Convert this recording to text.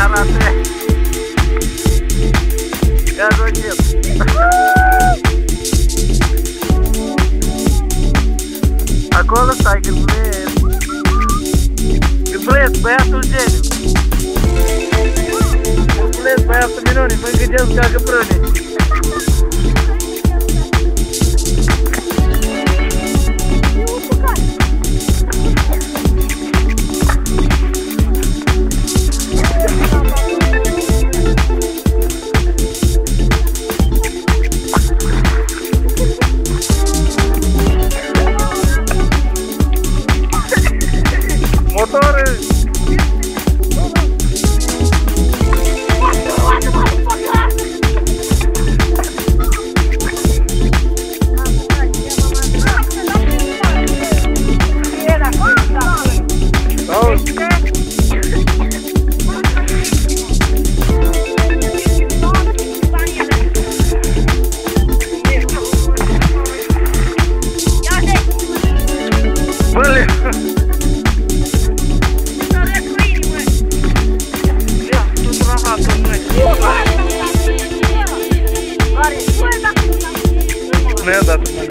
Cum fain arată! Ia roget! Acolo stai gârbuleț! Gârbuleț, băiatul geniu! Gârbuleț, băiatul minune, mă gândesc ca căprune! né? Da,